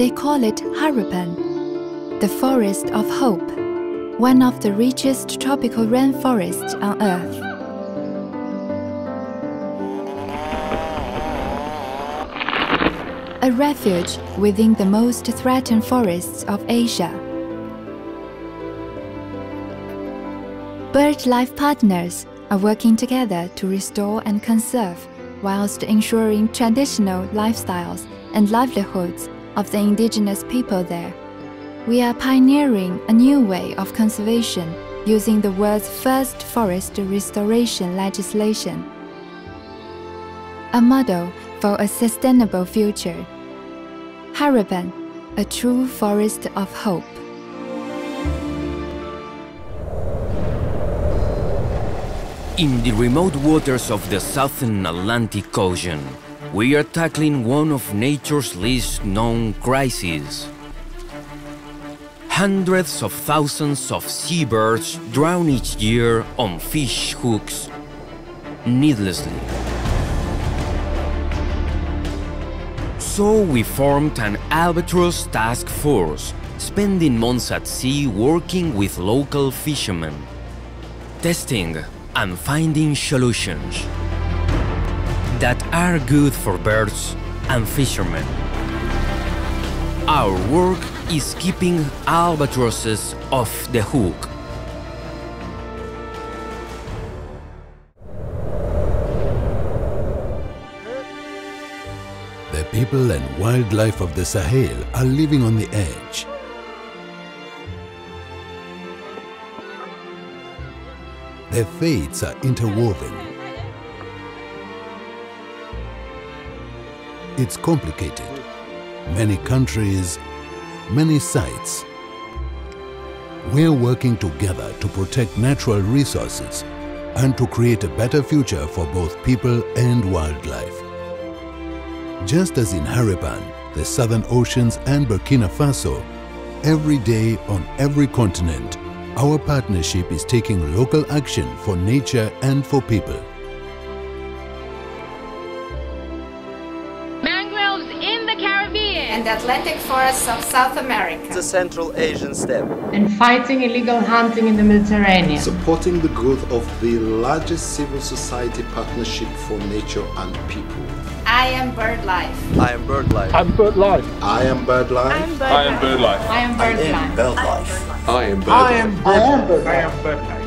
They call it Harapan, the forest of hope, one of the richest tropical rainforests on Earth. A refuge within the most threatened forests of Asia. BirdLife partners are working together to restore and conserve whilst ensuring traditional lifestyles and livelihoods of the indigenous people there. We are pioneering a new way of conservation using the world's first forest restoration legislation. A model for a sustainable future. Harapan, a true forest of hope. In the remote waters of the southern Atlantic Ocean, we are tackling one of nature's least known crises. Hundreds of thousands of seabirds drown each year on fish hooks needlessly. So we formed an albatross task force, spending months at sea working with local fishermen, testing and finding solutions that are good for birds and fishermen. Our work is keeping albatrosses off the hook. The people and wildlife of the Sahel are living on the edge. Their fates are interwoven. It's complicated. Many countries, many sites. We're working together to protect natural resources and to create a better future for both people and wildlife. Just as in Harapan, the Southern Oceans and Burkina Faso, every day on every continent, our partnership is taking local action for nature and for people. And the Atlantic forests of South America. The Central Asian steppe. And fighting illegal hunting in the Mediterranean. Supporting the growth of the largest civil society partnership for nature and people. I am BirdLife. I am BirdLife. I'm BirdLife. I am BirdLife. I am BirdLife. I am BirdLife. BirdLife. I am BirdLife. I am BirdLife. I am BirdLife.